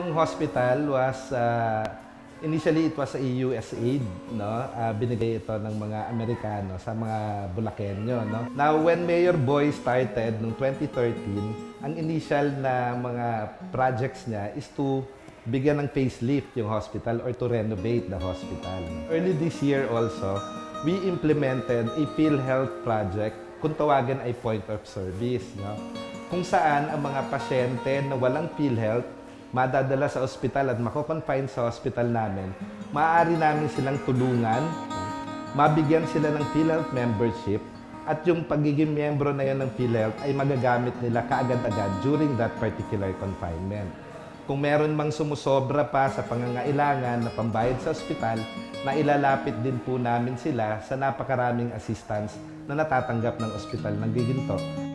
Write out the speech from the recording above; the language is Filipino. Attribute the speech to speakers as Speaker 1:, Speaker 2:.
Speaker 1: Yung hospital was, uh, initially it was a USAID, no? Uh, binigay ito ng mga Amerikano sa mga Bulakenyo, no? Now, when Mayor Boy started noong 2013, ang initial na mga projects niya is to bigyan ng facelift yung hospital or to renovate the hospital. Early this year also, we implemented a PhilHealth project kung tawagin ay point of service. No? Kung saan ang mga pasyente na walang PhilHealth madadala sa ospital at mako-confine sa hospital namin, maaari namin silang tulungan, mabigyan sila ng PhilHealth membership, at yung pagiging miyembro na yan ng PhilHealth ay magagamit nila kaagad-agad during that particular confinement. Kung meron mang sumusobra pa sa pangangailangan na pambayad sa ospital, na ilalapit din po namin sila sa napakaraming assistance na natatanggap ng ospital ng Giginto.